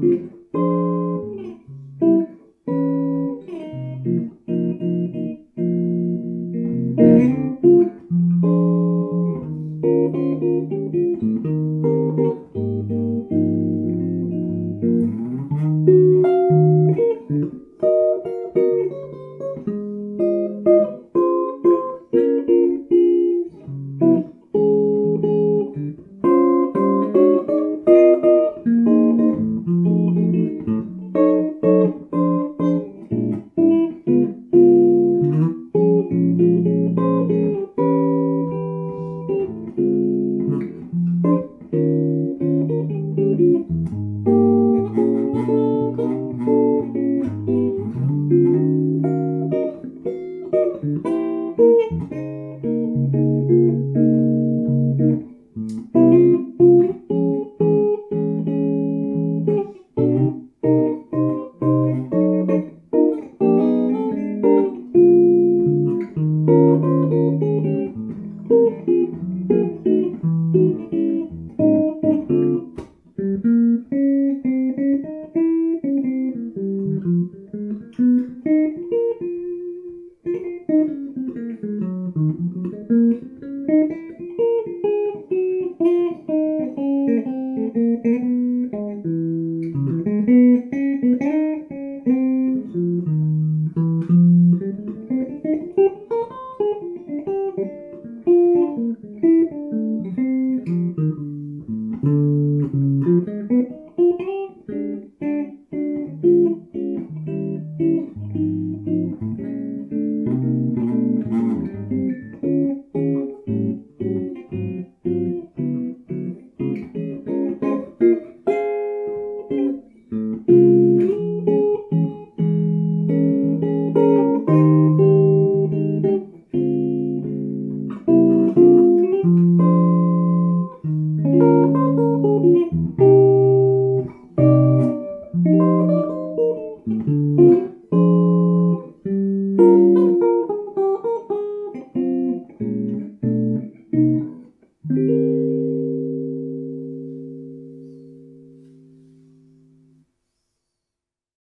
Música Mm-hmm.